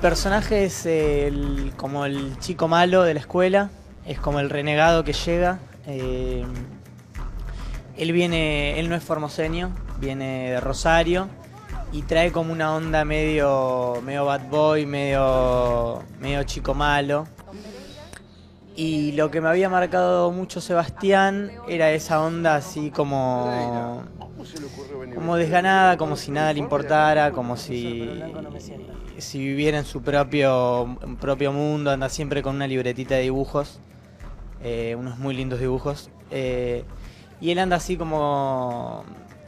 personaje es el- como el chico malo de la escuela, es como el renegado que llega. eh, él viene, él no es formoseño, viene de Rosario y trae como una onda medio, medio bad boy, medio, medio chico malo. Y lo que me había marcado mucho Sebastián era esa onda así como, como desganada, como si nada le importara, como si, si viviera en su propio, propio mundo, anda siempre con una libretita de dibujos, eh, unos muy lindos dibujos. eh, y él anda así como,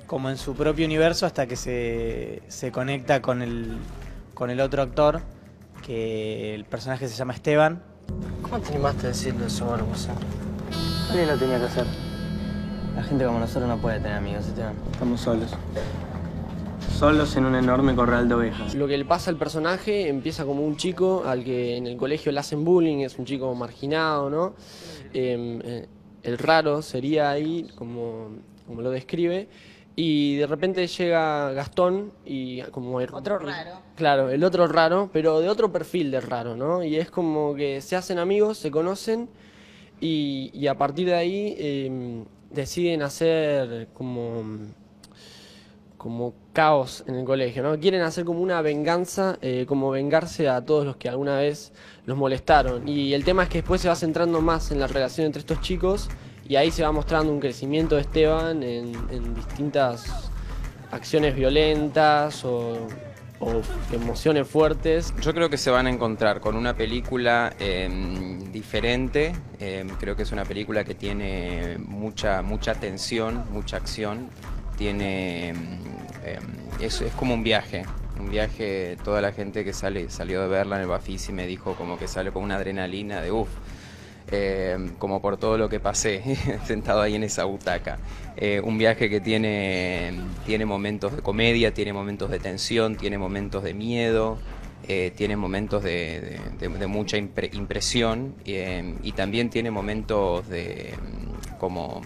como en su propio universo hasta que se, se conecta con el, con el otro actor, que el personaje se llama Esteban. ¿Cómo te animaste a decirle eso a así? Alguien lo tenía que hacer. La gente como nosotros no puede tener amigos, Esteban. Estamos solos. Solos en un enorme corral de ovejas. Lo que le pasa al personaje empieza como un chico al que en el colegio le hacen bullying, es un chico marginado, ¿no? Eh, eh, el raro sería ahí, como, como lo describe, y de repente llega Gastón y como... Otro raro. Claro, el otro raro, pero de otro perfil de raro, ¿no? Y es como que se hacen amigos, se conocen y, y a partir de ahí eh, deciden hacer como como caos en el colegio, ¿no? Quieren hacer como una venganza, eh, como vengarse a todos los que alguna vez los molestaron. Y el tema es que después se va centrando más en la relación entre estos chicos y ahí se va mostrando un crecimiento de Esteban en, distintas acciones violentas o, emociones fuertes. Yo creo que se van a encontrar con una película eh, diferente. eh, creo que es una película que tiene mucha, mucha tensión, mucha acción. Tiene. eh, es, es como un viaje. Un viaje, toda la gente que sale, salió de verla en el Bafisi me dijo como que sale con una adrenalina de uff. Eh, como por todo lo que pasé sentado ahí en esa butaca. Eh, un viaje que tiene, tiene momentos de comedia, tiene momentos de tensión, tiene momentos de miedo, eh, tiene momentos de, mucha impre- impresión y también tiene momentos de, como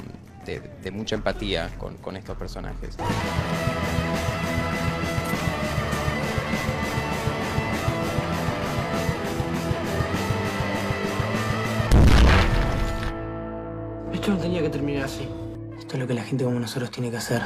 de, mucha empatía con estos personajes. Esto no tenía que terminar así. Esto es lo que la gente como nosotros tiene que hacer.